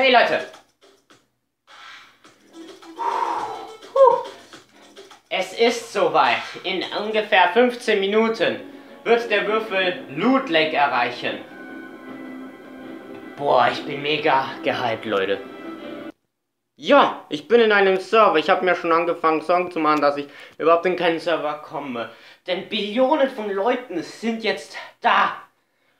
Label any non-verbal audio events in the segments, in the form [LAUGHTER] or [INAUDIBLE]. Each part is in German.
Hey Leute! Es ist soweit. In ungefähr 15 Minuten wird der Würfel Loot Lake erreichen. Boah, ich bin mega gehypt, Leute. Ja, ich bin in einem Server. Ich habe mir schon angefangen, Song zu machen, dass ich überhaupt in keinen Server komme. Denn Billionen von Leuten sind jetzt da.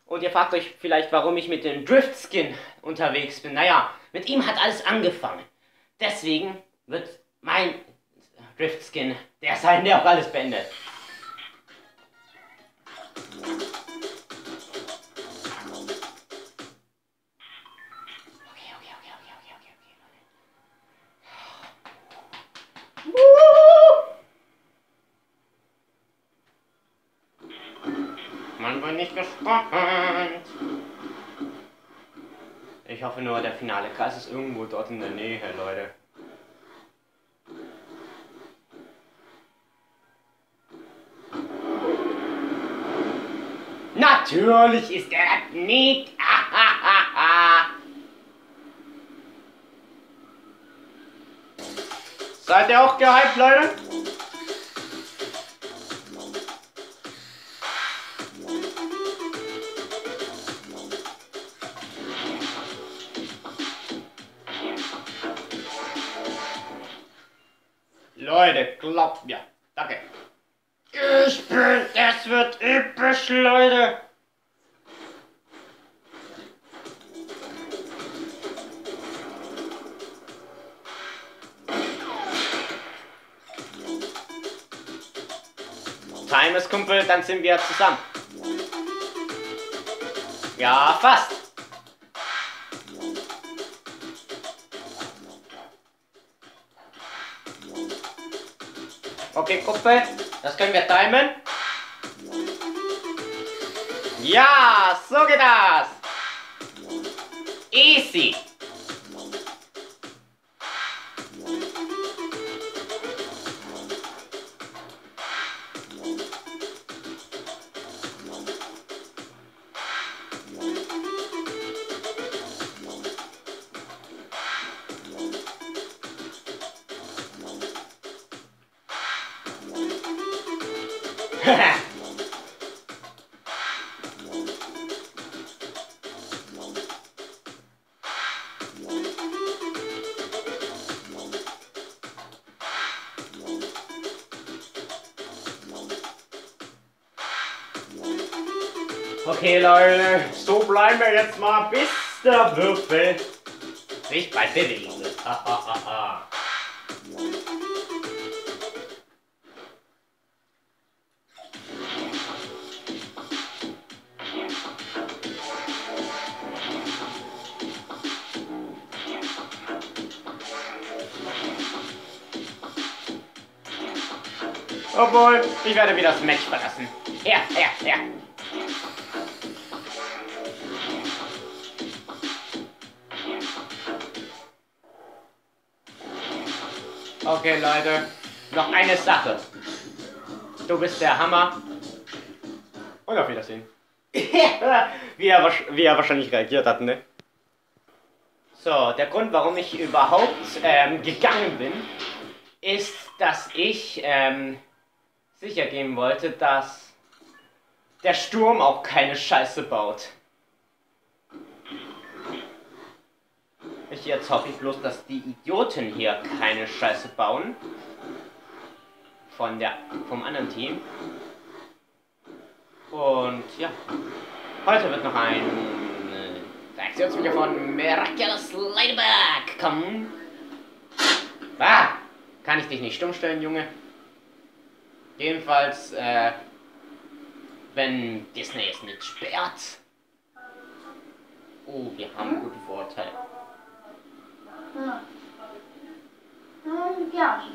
Und ihr fragt euch vielleicht, warum ich mit dem Drift Skin unterwegs bin. Naja, mit ihm hat alles angefangen. Deswegen wird mein Drift Skin der sein, der auch alles beendet. Gespannt. Ich hoffe nur, der finale Kreis ist irgendwo dort in der Nähe, Leute. Natürlich ist er nicht. [LAUGHS] Seid ihr auch gehypt, Leute? Mir. Danke. Ich bin, es wird episch, Leute. Time ist Kumpel, dann sind wir zusammen. Ja, fast. Okay, Kumpel, das können wir timen. Ja, so geht das. Easy. Okay, Leute, so bleiben wir jetzt mal, bis der Würfel sich bald bewegen [LAUGHS] Obwohl, ich werde wieder das Match verlassen. Her, her, her. Okay, Leute, noch eine Sache. Du bist der Hammer. Und auf Wiedersehen. [LAUGHS] wie, er, wie er wahrscheinlich reagiert hat, ne? So, der Grund, warum ich überhaupt ähm, gegangen bin, ist, dass ich ähm, sicher gehen wollte, dass der Sturm auch keine Scheiße baut. Ich jetzt hoffe ich bloß, dass die Idioten hier keine Scheiße bauen. Von der, vom anderen Team. Und ja. Heute wird noch ein äh, Reaktionsvideo von Miraculous Ladybug kommen. Ah! Kann ich dich nicht stumm stellen, Junge? Jedenfalls, äh, wenn Disney es nicht sperrt. Oh, wir haben einen guten Vorteil. No. Non mi piace.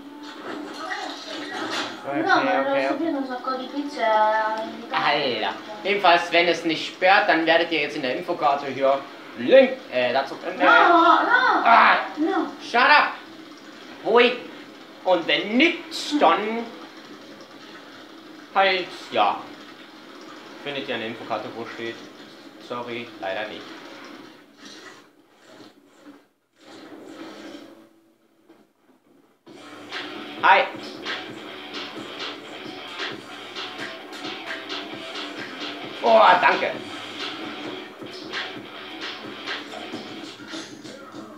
Okay, no, ma okay, un sacco di pizza. Alter. Jedenfalls, wenn es nicht sperrt, dann werdet ihr jetzt in der Infokarte hier Link, äh, dazu können No, no, Ah, no. shut up! Ruhig! Und wenn nicht, dann Falls ja. Findet ihr eine Infokarte, wo steht? Sorry, leider nicht. Hi. Oh, danke.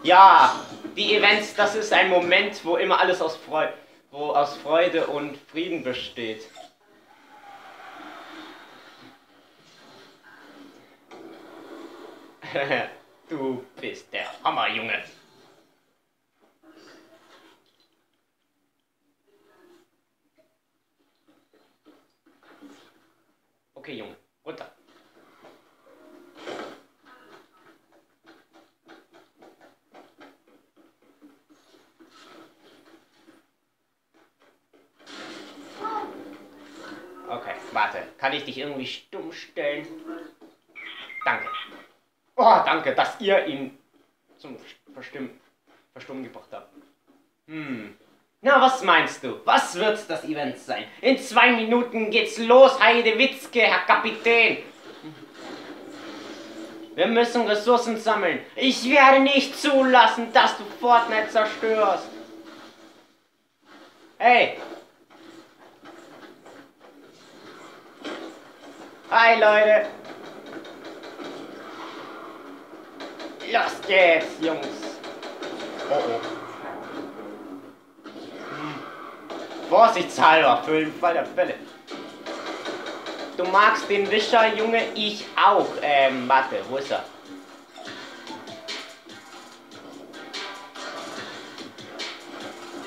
Ja, die Events, das ist ein Moment, wo immer alles aus, Freu wo aus Freude und Frieden besteht. [LAUGHS] du bist der Hammer, Junge. Okay, Junge, runter. Okay, warte. Kann ich dich irgendwie stumm stellen? Danke. Oh, danke, dass ihr ihn zum Verstimmen, Verstummen gebracht habt. Hm. Na, was meinst du? Was wird das Event sein? In zwei Minuten geht's los, Heide Witzke, Herr Kapitän. Wir müssen Ressourcen sammeln. Ich werde nicht zulassen, dass du Fortnite zerstörst. Hey. Hi, Leute. Los geht's, Jungs. Oh oh. Hm. Vorsichtshalber für den Fall der Fälle. Du magst den Wischer, Junge? Ich auch. Ähm, warte, wo ist er?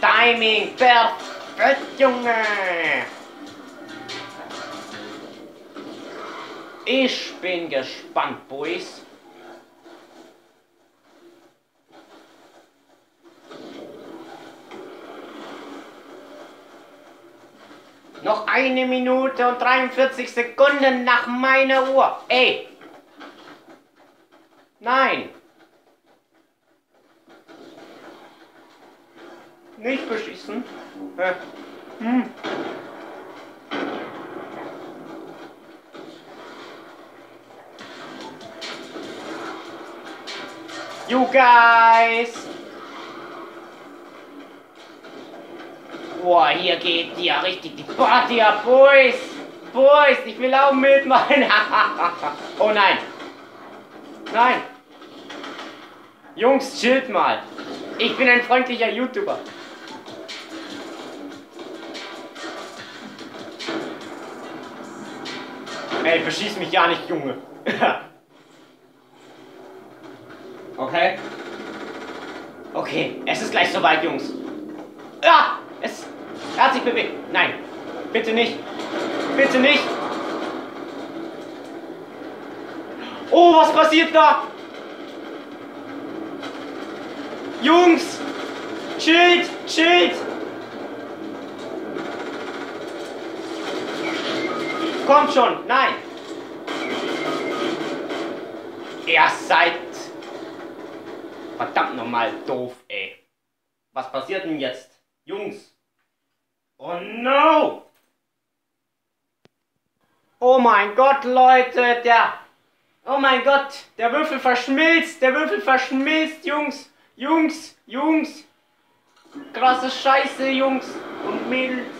Timing, perfekt, Junge! Ich bin gespannt, Boys. Noch eine Minute und 43 Sekunden nach meiner Uhr. Ey! Nein! Nicht beschießen. Äh. Hm. You guys! Boah, hier geht ja richtig die Party ab, Boys! Boys, ich will auch mitmachen! [LAUGHS] oh nein! Nein! Jungs, chillt mal! Ich bin ein freundlicher YouTuber. Ey, verschieß mich ja nicht, Junge. [LAUGHS] okay. Okay, es ist gleich soweit, Jungs. Ja, es hat sich bewegt. Nein, bitte nicht. Bitte nicht. Oh, was passiert da? Jungs, chillt, chillt. Kommt schon, nein. Ihr seid verdammt nochmal doof, ey. Was passiert denn jetzt? Jungs. Oh no! Oh mein Gott, Leute, der... Oh mein Gott, der Würfel verschmilzt, der Würfel verschmilzt, Jungs. Jungs, Jungs. Krasse Scheiße, Jungs und Mädels.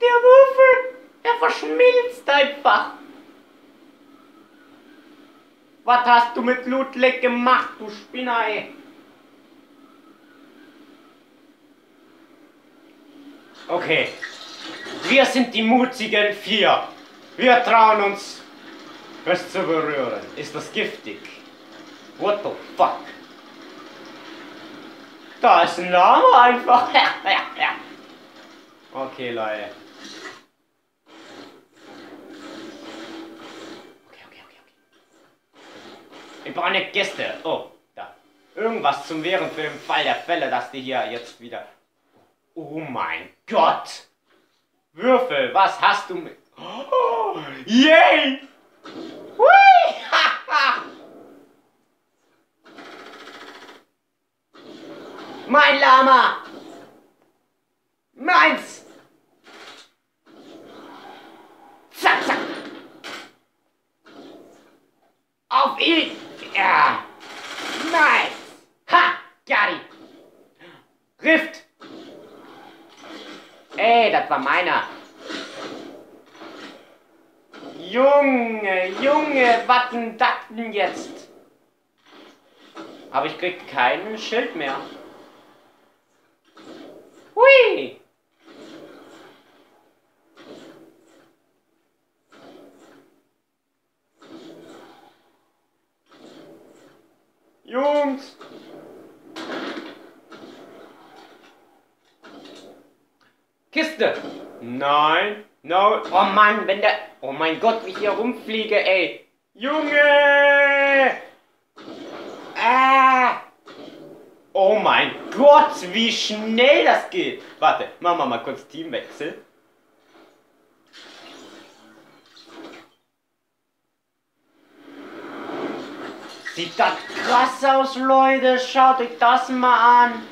Der Würfel, der verschmilzt einfach. Was hast du mit Ludwig gemacht, du Spinner, ey? Okay. Wir sind die mutigen vier. Wir trauen uns, es zu berühren. Ist das giftig? What the fuck? Da ist ein Name einfach. [LAUGHS] okay, Leute. Okay, okay, okay, okay. Ich brauche eine Gäste. Oh, da. Irgendwas zum Wehren für den Fall der Fälle, dass die hier jetzt wieder Oh mein Gott! Würfel, was hast du mit... Oh, yay! Hui! [LAUGHS] mein Lama! Meins! Zack, zack! Auf ihn! Ja! Nice! Ha! Gary! Rift! Ey, das war meiner. Junge, Junge, was denn das denn jetzt? Aber ich krieg kein Schild mehr. Hui! Jungs! Kiste! Nein! No! Oh Mann, wenn der... Oh mein Gott, wie ich hier rumfliege, ey! Junge! Ah! Oh mein Gott, wie schnell das geht! Warte, machen wir mal kurz Teamwechsel. Sieht das krass aus, Leute. Schaut euch das mal an.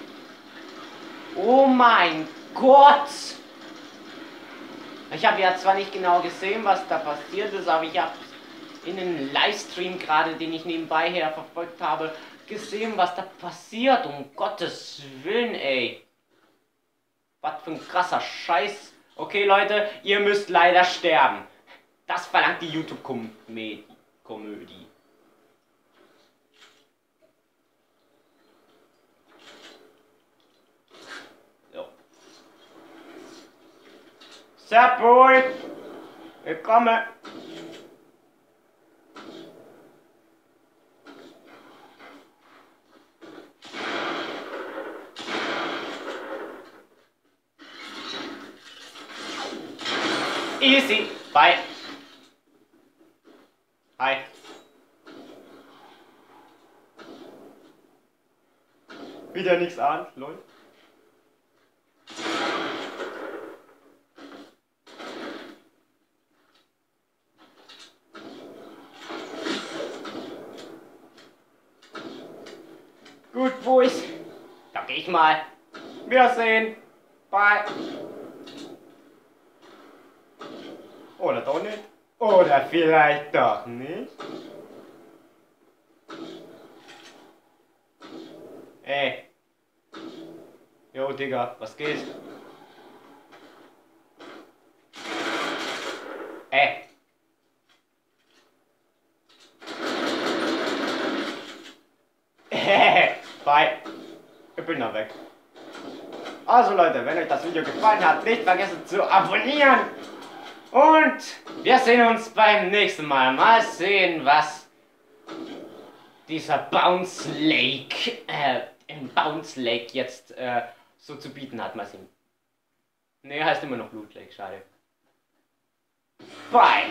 Oh mein Gott. Ich habe ja zwar nicht genau gesehen, was da passiert ist, aber ich habe in einem Livestream gerade, den ich nebenbei her verfolgt habe, gesehen, was da passiert. Um Gottes Willen, ey. Was für ein krasser Scheiß. Okay, Leute, ihr müsst leider sterben. Das verlangt die YouTube-Komödie. Serpul! Ich komme! Easy. Bye. Hi. Wieder nichts ahnt, lol. Mal. Wiedersehen. Bye. Oder doch nicht. Oder vielleicht doch nicht. Ey. Jo, Digga, was geht? Also Leute, wenn euch das Video gefallen hat, nicht vergessen zu abonnieren. Und wir sehen uns beim nächsten Mal. Mal sehen, was dieser Bounce Lake, äh, im Bounce Lake jetzt äh, so zu bieten hat. Mal sehen. Ne, heißt immer noch Loot Lake, schade. Bye.